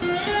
Yeah.